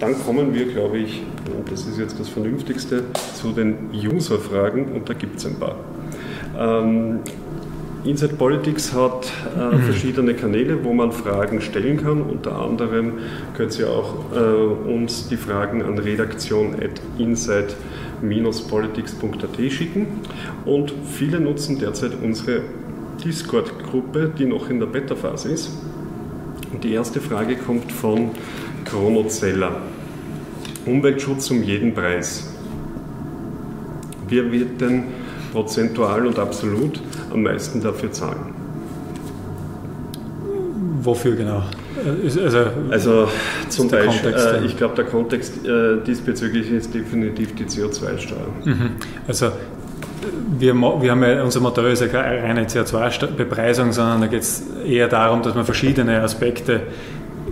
dann kommen wir, glaube ich, und das ist jetzt das Vernünftigste, zu den User-Fragen und da gibt es ein paar. Ähm, Inside Politics hat äh, mhm. verschiedene Kanäle, wo man Fragen stellen kann. Unter anderem könnt ihr auch äh, uns die Fragen an redaktion.inside-politics.at schicken. Und viele nutzen derzeit unsere Discord-Gruppe, die noch in der Beta-Phase ist. Und die erste Frage kommt von Chronozeller. Umweltschutz um jeden Preis. Wer wird denn prozentual und absolut am meisten dafür zahlen? Wofür genau? Also, also zum Beispiel, Kontext, äh, ich glaube, der Kontext äh, diesbezüglich ist definitiv die CO2-Steuer. Mhm. Also wir, wir haben ja, unser Modell ist ja keine reine CO2-Bepreisung, sondern da geht es eher darum, dass man verschiedene Aspekte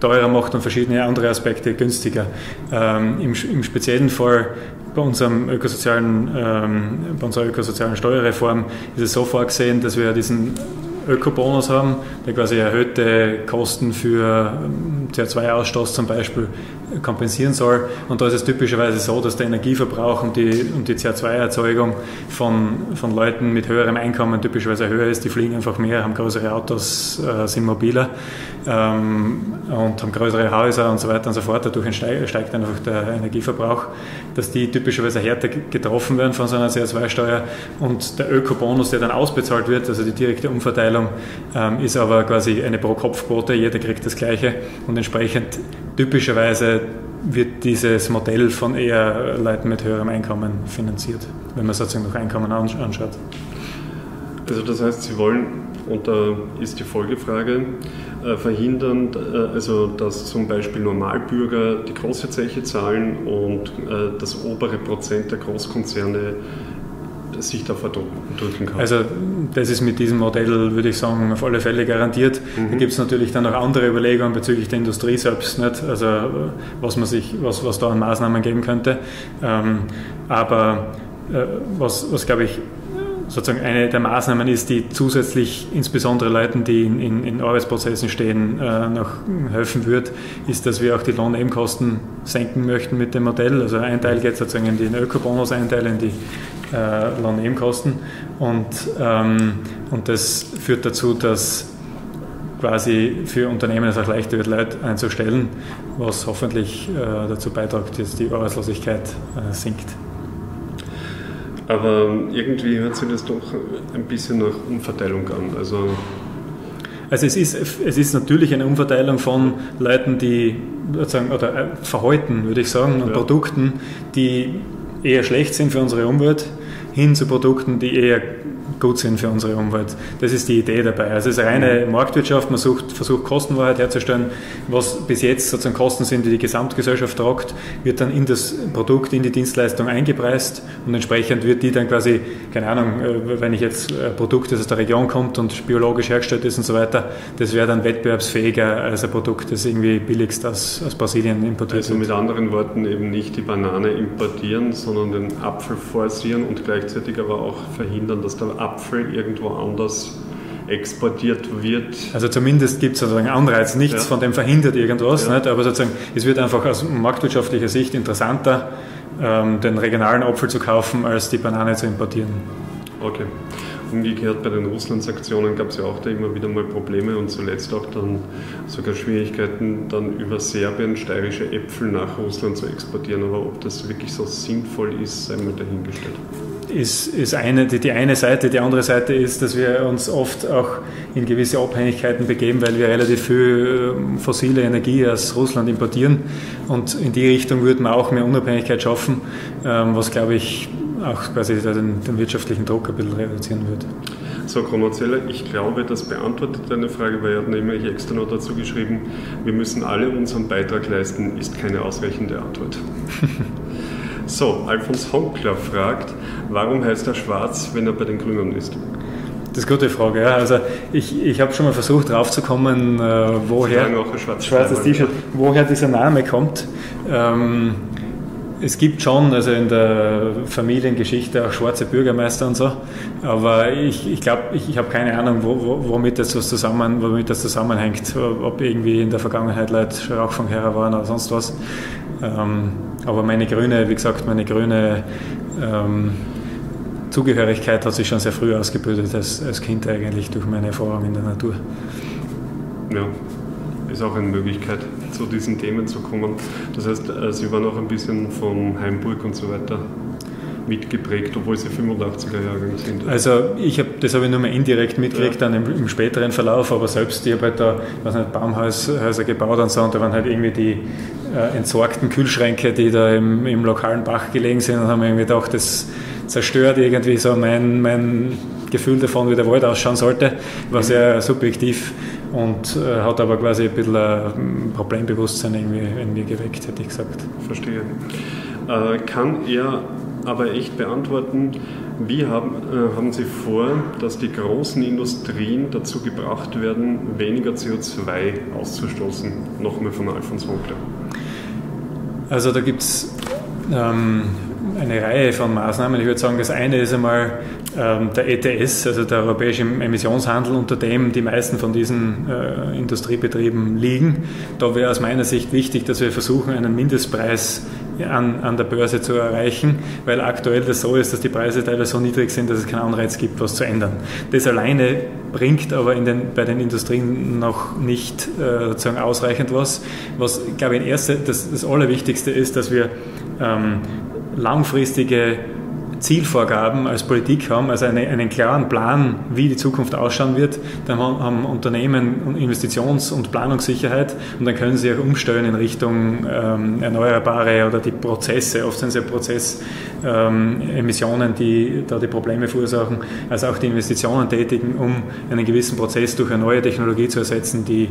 teurer macht und verschiedene andere Aspekte günstiger. Ähm, im, im, speziellen Fall bei, unserem ökosozialen, ähm, bei unserer ökosozialen Steuerreform ist es so vorgesehen, dass wir diesen Ökobonus haben, der quasi erhöhte Kosten für ähm, CO2-Ausstoß zum Beispiel kompensieren soll. Und da ist es typischerweise so, dass der Energieverbrauch und die, und die CO2-Erzeugung von, von Leuten mit höherem Einkommen typischerweise höher ist. Die fliegen einfach mehr, haben größere Autos, äh, sind mobiler ähm, und haben größere Häuser und so weiter und so fort. Dadurch steigt einfach der Energieverbrauch, dass die typischerweise härter getroffen werden von so einer CO2-Steuer. Und der Ökobonus, der dann ausbezahlt wird, also die direkte Umverteilung, ähm, ist aber quasi eine Pro-Kopf-Quote. Jeder kriegt das Gleiche und entsprechend typischerweise wird dieses Modell von eher Leuten mit höherem Einkommen finanziert, wenn man sozusagen noch Einkommen anschaut. Also das heißt, Sie wollen, und da ist die Folgefrage, äh, verhindern, äh, also dass zum Beispiel Normalbürger die große Zeche zahlen und äh, das obere Prozent der Großkonzerne sich da verdrücken kann. Also das ist mit diesem Modell, würde ich sagen, auf alle Fälle garantiert. Mhm. Da gibt es natürlich dann auch andere Überlegungen bezüglich der Industrie selbst, nicht? also was, man sich, was, was da an Maßnahmen geben könnte. Ähm, aber äh, was, was glaube ich, sozusagen eine der Maßnahmen ist, die zusätzlich insbesondere Leuten, die in, in, in Arbeitsprozessen stehen, äh, noch helfen wird, ist, dass wir auch die Lohnnebenkosten senken möchten mit dem Modell. Also ein Teil geht sozusagen in den Ökobonus, ein Teil in die äh, Lohnnebenkosten. Und, ähm, und das führt dazu, dass quasi für Unternehmen es auch leichter wird, Leute einzustellen, was hoffentlich äh, dazu beiträgt, dass die Arbeitslosigkeit äh, sinkt. Aber irgendwie hört sich das doch ein bisschen nach Umverteilung an. Also, also es, ist, es ist natürlich eine Umverteilung von Leuten, die sozusagen, oder äh, Verhalten, würde ich sagen, und ja. Produkten, die eher schlecht sind für unsere Umwelt, hin zu Produkten, die eher gut sind für unsere Umwelt. Das ist die Idee dabei. Also es ist reine Marktwirtschaft, man sucht, versucht Kostenwahrheit herzustellen. Was bis jetzt sozusagen Kosten sind, die die Gesamtgesellschaft tragt, wird dann in das Produkt, in die Dienstleistung eingepreist und entsprechend wird die dann quasi, keine Ahnung, äh, wenn ich jetzt ein Produkt, das aus der Region kommt und biologisch hergestellt ist und so weiter, das wäre dann wettbewerbsfähiger als ein Produkt, das irgendwie billigst aus, aus Brasilien importiert also wird. Also mit anderen Worten eben nicht die Banane importieren, sondern den Apfel forcieren und gleichzeitig aber auch verhindern, dass der Apfel irgendwo anders exportiert wird. Also zumindest gibt es sozusagen Anreiz, nichts ja. von dem verhindert irgendwas, ja. nicht? aber sozusagen es wird einfach aus marktwirtschaftlicher Sicht interessanter, ähm, den regionalen Apfel zu kaufen, als die Banane zu importieren. Okay. Umgekehrt bei den Russland-Sanktionen gab es ja auch da immer wieder mal Probleme und zuletzt auch dann sogar Schwierigkeiten, dann über Serbien steirische Äpfel nach Russland zu exportieren. Aber ob das wirklich so sinnvoll ist, sei mal dahingestellt ist, ist eine, die, die eine Seite. Die andere Seite ist, dass wir uns oft auch in gewisse Abhängigkeiten begeben, weil wir relativ viel ähm, fossile Energie aus Russland importieren. Und in die Richtung würden wir auch mehr Unabhängigkeit schaffen, ähm, was, glaube ich, auch quasi den, den wirtschaftlichen Druck ein bisschen reduzieren wird. So, Chronozeller, ich glaube, das beantwortet deine Frage, weil er hat nämlich extra noch dazu geschrieben, wir müssen alle unseren Beitrag leisten, ist keine ausreichende Antwort. So, Alfons Honkler fragt, warum heißt er schwarz, wenn er bei den Grünen ist? Das ist eine gute Frage. Ja. Also ich, ich habe schon mal versucht draufzukommen, äh, woher, schwarzes, schwarzes T-Shirt, woher dieser Name kommt. Ähm, es gibt schon, also in der Familiengeschichte auch schwarze Bürgermeister und so, aber ich, ich glaube, ich, ich habe keine Ahnung, wo, wo, womit, das zusammen, womit das zusammenhängt, ob irgendwie in der Vergangenheit Leute Rauchfangherrer waren oder sonst was. Ähm, aber meine grüne, wie gesagt, meine grüne ähm, Zugehörigkeit hat sich schon sehr früh ausgebildet als, als Kind eigentlich durch meine Erfahrung in der Natur. Ja, ist auch eine Möglichkeit, zu diesen Themen zu kommen. Das heißt, äh, Sie waren auch ein bisschen von Heimburg und so weiter mitgeprägt, obwohl Sie 85er Jahre sind. Also ich habe das habe ich nur mal indirekt mitgekriegt, ja. dann im, im, späteren Verlauf, aber selbst ich habe halt da nicht, Baumhäuser gebaut und so und da waren halt irgendwie die äh, entsorgten Kühlschränke, die da im, im lokalen Bach gelegen sind und haben irgendwie gedacht, das zerstört irgendwie so mein, mein Gefühl davon, wie der Wald ausschauen sollte. War sehr subjektiv und äh, hat aber quasi ein bisschen ein Problembewusstsein irgendwie in mir geweckt, hätte ich gesagt. Verstehe. Äh, kann er aber echt beantworten, wie haben, äh, haben Sie vor, dass die großen Industrien dazu gebracht werden, weniger CO2 auszustoßen? Nochmal von Alfons Honkler. Also da gibt es ähm, eine Reihe von Maßnahmen. Ich würde sagen, das eine ist einmal ähm, der ETS, also der europäische Emissionshandel, unter dem die meisten von diesen äh, Industriebetrieben liegen. Da wäre aus meiner Sicht wichtig, dass wir versuchen, einen Mindestpreis an, an der Börse zu erreichen, weil aktuell das so ist, dass die Preise teilweise so niedrig sind, dass es keinen Anreiz gibt, was zu ändern. Das alleine bringt aber den, bei den Industrien noch nicht äh, sozusagen ausreichend was. Was, glaube ich, in erster, das, das Allerwichtigste ist, dass wir ähm, langfristige Zielvorgaben als Politik haben, also eine, einen klaren Plan, wie die Zukunft ausschauen wird, dann haben Unternehmen Investitions- und Planungssicherheit und dann können sie auch umstellen in Richtung ähm, Erneuerbare oder die Prozesse. Oft sind es ja Prozessemissionen, ähm, die da die Probleme verursachen, also auch die Investitionen tätigen, um einen gewissen Prozess durch eine neue Technologie zu ersetzen, die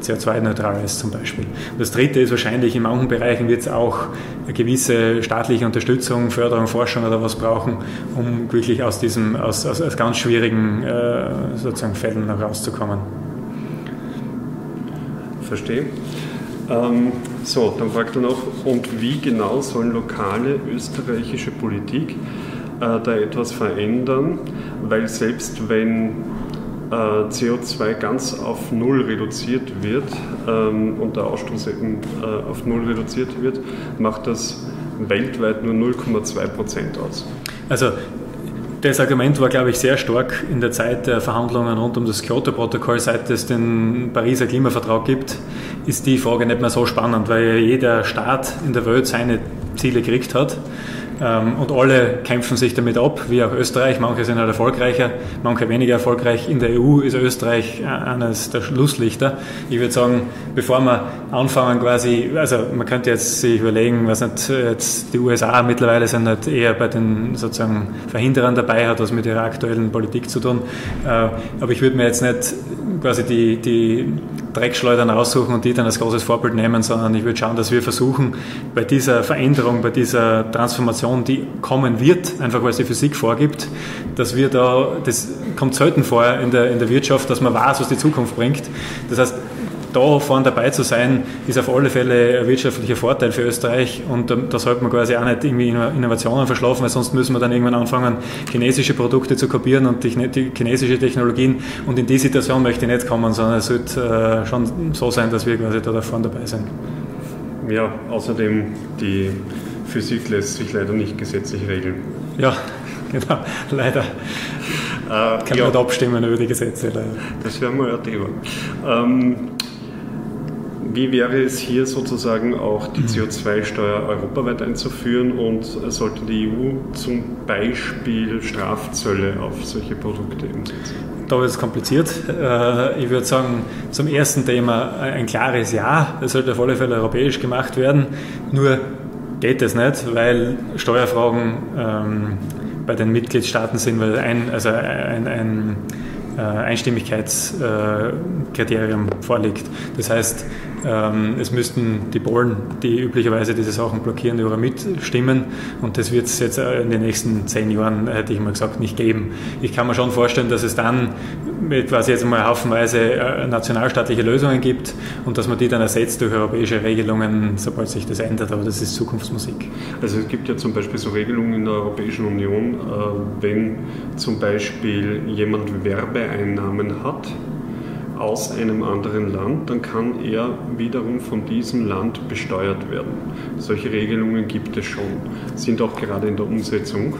CO2-neutral ist zum Beispiel. Das Dritte ist wahrscheinlich, in manchen Bereichen wird es auch eine gewisse staatliche Unterstützung, Förderung, Forschung oder was brauchen, um wirklich aus diesem, aus, aus, aus ganz schwierigen äh, sozusagen Fällen rauszukommen. Verstehe. Ähm, so, dann fragt er noch, und wie genau sollen lokale österreichische Politik äh, da etwas verändern? Weil selbst wenn äh, CO2 ganz auf Null reduziert wird ähm, und der Ausstoß eben äh, auf Null reduziert wird, macht das weltweit nur 0,2 Prozent aus. Also das Argument war, glaube ich, sehr stark in der Zeit der Verhandlungen rund um das Kyoto-Protokoll. Seit es den Pariser Klimavertrag gibt, ist die Frage nicht mehr so spannend, weil jeder Staat in der Welt seine Ziele gekriegt hat. Ähm, und alle kämpfen sich damit ab, wie auch Österreich. Manche sind halt erfolgreicher, manche weniger erfolgreich. In der EU ist Österreich äh, eines der Schlusslichter. Ich würde sagen, bevor wir anfangen quasi, also man könnte jetzt sich überlegen, was nicht, jetzt die USA mittlerweile sind halt eher bei den sozusagen Verhinderern dabei, hat was mit ihrer aktuellen Politik zu tun. Äh, aber ich würde mir jetzt nicht quasi die, die Dreckschleudern aussuchen und die dann als großes Vorbild nehmen, sondern ich würde schauen, dass wir versuchen, bei dieser Veränderung, bei dieser Transformation, die kommen wird, einfach weil es die Physik vorgibt, dass wir da, das kommt selten vor in der, in der Wirtschaft, dass man weiß, was die Zukunft bringt. Das heißt, da vorne dabei zu sein, ist auf alle Fälle ein wirtschaftlicher Vorteil für Österreich und ähm, da sollte man quasi auch nicht irgendwie Innovationen verschlafen, weil sonst müssen wir dann irgendwann anfangen, chinesische Produkte zu kopieren und die, die chinesische Technologien und in die Situation möchte ich nicht kommen, sondern es sollte äh, schon so sein, dass wir quasi da vorne dabei sind. Ja, außerdem die Physik lässt sich leider nicht gesetzlich regeln. Ja, genau, leider. Äh, Kann man ja. nicht abstimmen über die Gesetze. Leider. Das wäre mal ein Thema. Ähm, wie wäre es hier sozusagen auch die CO2-Steuer europaweit einzuführen und sollte die EU zum Beispiel Strafzölle auf solche Produkte eben setzen? Da wird es kompliziert. Äh, ich würde sagen, zum ersten Thema ein klares Ja. Das sollte auf alle Fälle europäisch gemacht werden. Nur geht es nicht, weil Steuerfragen ähm, bei den Mitgliedstaaten sind, weil ein, also ein, ein äh, Einstimmigkeitskriterium vorliegt. Das heißt, es müssten die Polen, die üblicherweise diese Sachen blockieren, überall mitstimmen und das wird es jetzt äh, in den nächsten zehn Jahren, hätte ich mal gesagt, nicht geben. Ich kann mir schon vorstellen, dass es dann quasi jetzt mal haufenweise äh, nationalstaatliche Lösungen gibt und dass man die dann ersetzt durch europäische Regelungen, sobald sich das ändert, aber das ist Zukunftsmusik. Also es gibt ja zum Beispiel so Regelungen in der Europäischen Union, äh, wenn zum Beispiel jemand Werbeeinnahmen hat, aus einem anderen Land, dann kann er wiederum von diesem Land besteuert werden. Solche Regelungen gibt es schon, sind auch gerade in der Umsetzung.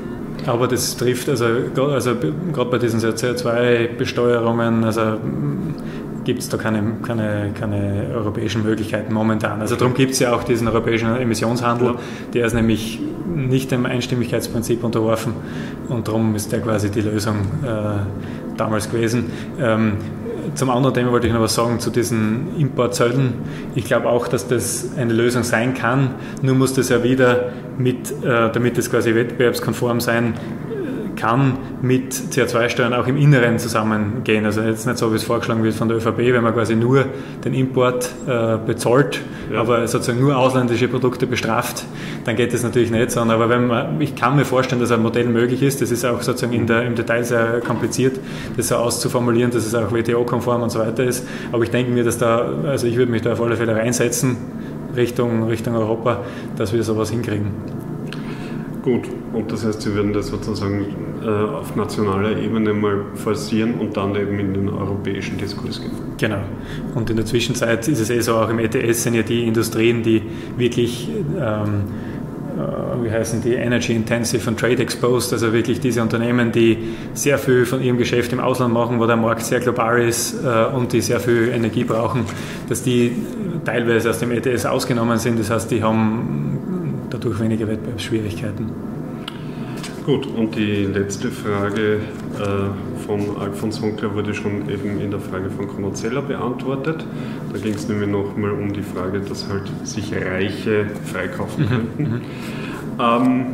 Aber das trifft, also, also gerade bei diesen CO2-Besteuerungen, also gibt es da keine, keine, keine europäischen Möglichkeiten momentan. Also darum gibt es ja auch diesen europäischen Emissionshandel, ja. der ist nämlich nicht dem Einstimmigkeitsprinzip unterworfen und darum ist der quasi die Lösung äh, damals gewesen. Ähm, zum anderen Thema wollte ich noch was sagen zu diesen Importzöllen. Ich glaube auch, dass das eine Lösung sein kann. Nur muss das ja wieder mit, äh, damit es quasi wettbewerbskonform sein kann mit CO2-Steuern auch im Inneren zusammengehen. Also jetzt nicht so, wie es vorgeschlagen wird von der ÖVP, wenn man quasi nur den Import äh, bezahlt, ja. aber sozusagen nur ausländische Produkte bestraft, dann geht das natürlich nicht, sondern aber wenn man, ich kann mir vorstellen, dass ein Modell möglich ist, das ist auch sozusagen in der, im Detail sehr kompliziert, das so auszuformulieren, dass es auch WTO-konform und so weiter ist, aber ich denke mir, dass da, also ich würde mich da auf alle Fälle reinsetzen, Richtung, Richtung Europa, dass wir sowas hinkriegen. Gut, und das heißt, Sie würden das sozusagen äh, auf nationaler Ebene mal forcieren und dann eben in den europäischen Diskurs gehen. Genau. Und in der Zwischenzeit ist es eh so, auch im ETS sind ja die Industrien, die wirklich, ähm, äh, wie heißen die, Energy Intensive und Trade Exposed, also wirklich diese Unternehmen, die sehr viel von ihrem Geschäft im Ausland machen, wo der Markt sehr global ist äh, und die sehr viel Energie brauchen, dass die teilweise aus dem ETS ausgenommen sind. Das heißt, die haben dadurch weniger Wettbewerbsschwierigkeiten. Gut, und die letzte Frage äh, von Alfons Hunkler wurde schon eben in der Frage von Konozella beantwortet. Da ging es nämlich nochmal um die Frage, dass halt sich Reiche freikaufen mhm, könnten. Mhm. Ähm,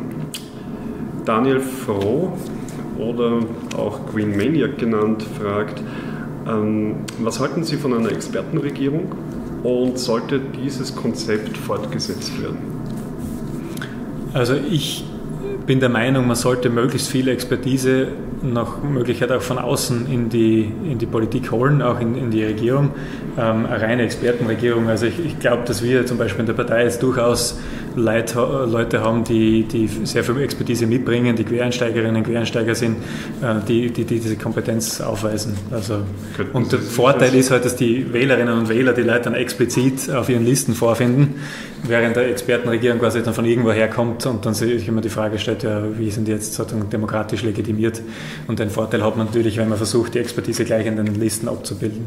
Daniel Froh oder auch Queen Maniac genannt fragt, ähm, was halten Sie von einer Expertenregierung und sollte dieses Konzept fortgesetzt werden? Also ich bin der Meinung, man sollte möglichst viel Expertise nach Möglichkeit auch von außen in die, in die Politik holen, auch in, in die Regierung. Ähm, eine reine Expertenregierung. Also ich, ich glaube, dass wir zum Beispiel in der Partei jetzt durchaus Leute, Leute haben, die, die sehr viel Expertise mitbringen, die Quereinsteigerinnen und Quereinsteiger sind, äh, die, die, die diese Kompetenz aufweisen. Also, und der Vorteil ist halt, dass die Wählerinnen und Wähler die Leute dann explizit auf ihren Listen vorfinden, während der Expertenregierung quasi dann von irgendwo herkommt und dann sich immer die Frage stellt, ja, wie sind die jetzt sozusagen demokratisch legitimiert? Und den Vorteil hat man natürlich, wenn man versucht, die Expertise gleich in den Listen abzubilden.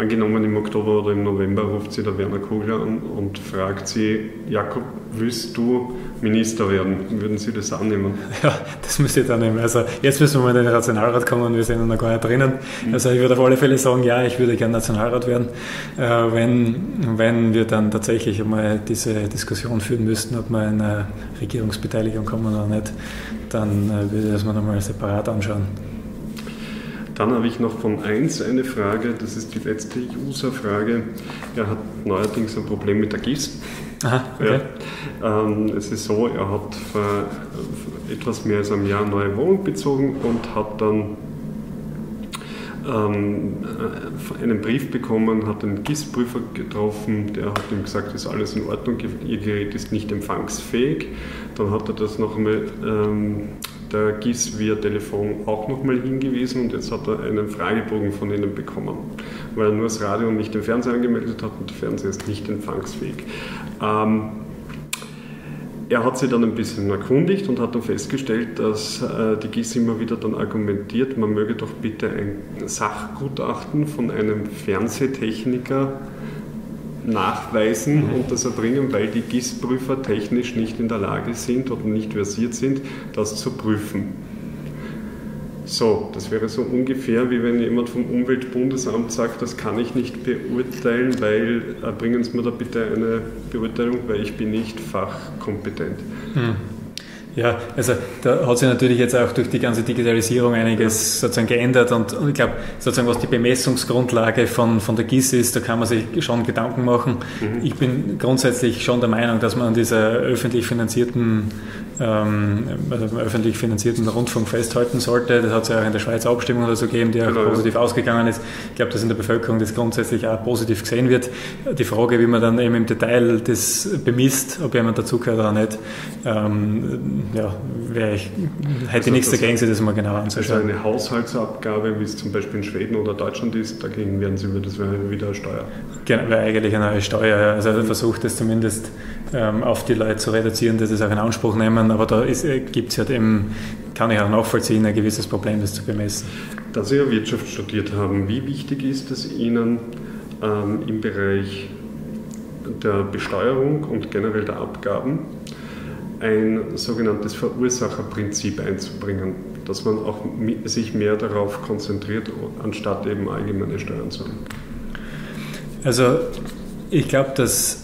Angenommen im Oktober oder im November ruft sie der Werner Kugler an und fragt sie, Jakob, willst du Minister werden? Würden Sie das annehmen? Ja, das müsste ich annehmen. Also jetzt müssen wir mal in den Nationalrat kommen, wir sind noch gar nicht drinnen. Mhm. Also ich würde auf alle Fälle sagen, ja, ich würde gerne Nationalrat werden. Äh, wenn, wenn wir dann tatsächlich einmal diese Diskussion führen müssten, ob wir in eine Regierungsbeteiligung kommen oder nicht, dann äh, würde ich das mal nochmal separat anschauen. Dann habe ich noch von 1 eine Frage, das ist die letzte User-Frage. Er hat neuerdings ein Problem mit der GIS. Aha, okay. Ja, ähm, es ist so, er hat vor etwas mehr als einem Jahr eine neue Wohnung bezogen und hat dann ähm, äh, einen Brief bekommen, hat einen GIS-Prüfer getroffen, der hat ihm gesagt, ist alles in Ordnung, Ihr Gerät ist nicht empfangsfähig. Dann hat er das noch einmal ähm, der GIS via Telefon auch nochmal hingewiesen und jetzt hat er einen Fragebogen von ihnen bekommen, weil er nur das Radio und nicht den Fernseher angemeldet hat und der Fernseher ist nicht empfangsfähig. Ähm, er hat sich dann ein bisschen erkundigt und hat dann festgestellt, dass äh, die GIS immer wieder dann argumentiert, man möge doch bitte ein Sachgutachten von einem Fernsehtechniker nachweisen und das erbringen, weil die GIS-Prüfer technisch nicht in der Lage sind oder nicht versiert sind, das zu prüfen. So, das wäre so ungefähr, wie wenn jemand vom Umweltbundesamt sagt, das kann ich nicht beurteilen, weil äh, bringen Sie mir da bitte eine Beurteilung, weil ich bin nicht fachkompetent. Hm. Ja, also da hat sich natürlich jetzt auch durch die ganze Digitalisierung einiges sozusagen geändert und, und ich glaube, sozusagen was die Bemessungsgrundlage von, von der GIS ist, da kann man sich schon Gedanken machen. Mhm. Ich bin grundsätzlich schon der Meinung, dass man an dieser öffentlich finanzierten ähm, also öffentlich finanzierten Rundfunk festhalten sollte. Das hat es ja auch in der Schweiz Abstimmung oder so gegeben, die auch genau. positiv ausgegangen ist. Ich glaube, dass in der Bevölkerung das grundsätzlich auch positiv gesehen wird. Die Frage, wie man dann eben im Detail das bemisst, ob jemand dazugehört oder nicht, ähm, ja, wäre ich, hätte also nichts dagegen, sich das mal genauer anzuschauen. Also eine Haushaltsabgabe, wie es zum Beispiel in Schweden oder Deutschland ist, dagegen werden Sie über das wieder eine Steuer. Genau, wäre eigentlich eine neue Steuer. Also er versucht es zumindest ähm, auf die Leute zu reduzieren, die das auch in Anspruch nehmen. Aber da äh, gibt es halt eben, kann ich auch nachvollziehen, ein gewisses Problem, das zu bemessen. Da Sie ja Wirtschaft studiert haben, wie wichtig ist es Ihnen ähm, im Bereich der Besteuerung und generell der Abgaben ein sogenanntes Verursacherprinzip einzubringen, dass man auch sich mehr darauf konzentriert, anstatt eben allgemeine Steuern zu haben? Also ich glaube, dass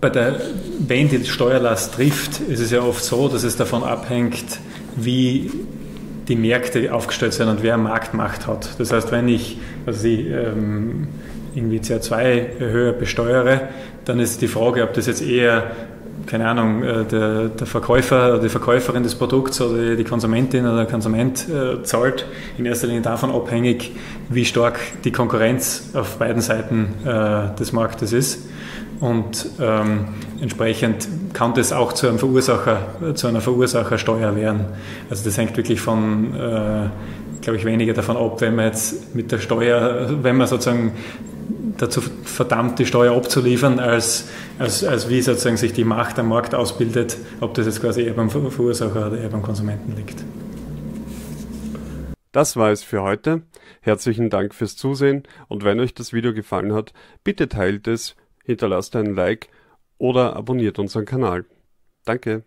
bei der, wenn die Steuerlast trifft, ist es ja oft so, dass es davon abhängt, wie die Märkte aufgestellt sind und wer Marktmacht hat. Das heißt, wenn ich, also ich ähm, irgendwie CO2 höher besteuere, dann ist die Frage, ob das jetzt eher keine Ahnung, äh, der, der, Verkäufer oder die Verkäuferin des Produkts oder die Konsumentin oder der Konsument äh, zahlt, in erster Linie davon abhängig, wie stark die Konkurrenz auf beiden Seiten äh, des Marktes ist. Und ähm, entsprechend kann das auch zu, einem Verursacher, zu einer Verursachersteuer werden. Also das hängt wirklich von, äh, glaube ich, weniger davon ab, wenn man jetzt mit der Steuer, wenn man sozusagen dazu verdammt, die Steuer abzuliefern, als, als, als wie sozusagen sich die Macht am Markt ausbildet, ob das jetzt quasi eher beim Verursacher oder eher beim Konsumenten liegt. Das war es für heute. Herzlichen Dank fürs Zusehen und wenn euch das Video gefallen hat, bitte teilt es hinterlasst einen Like oder abonniert unseren Kanal. Danke.